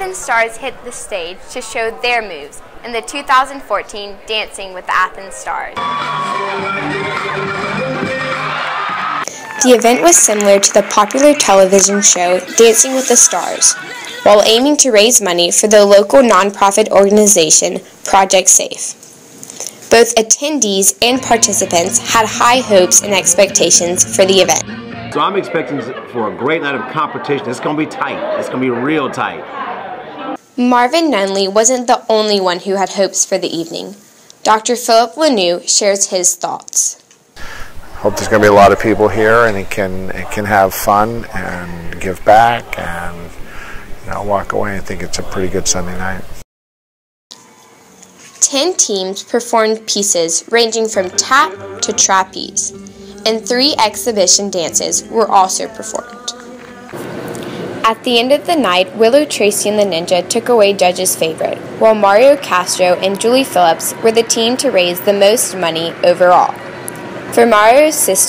Athens Stars hit the stage to show their moves in the 2014 Dancing with the Athens Stars. The event was similar to the popular television show Dancing with the Stars, while aiming to raise money for the local nonprofit organization Project Safe. Both attendees and participants had high hopes and expectations for the event. So I'm expecting for a great night of competition. It's going to be tight. It's going to be real tight. Marvin Nunley wasn't the only one who had hopes for the evening. Dr. Philip Lanoux shares his thoughts hope there's going to be a lot of people here and it can it can have fun and give back and you know walk away and think it's a pretty good Sunday night. Ten teams performed pieces ranging from tap to trapeze, and three exhibition dances were also performed. At the end of the night, Willow Tracy and the Ninja took away judges' favorite, while Mario Castro and Julie Phillips were the team to raise the most money overall. For Mario's sister,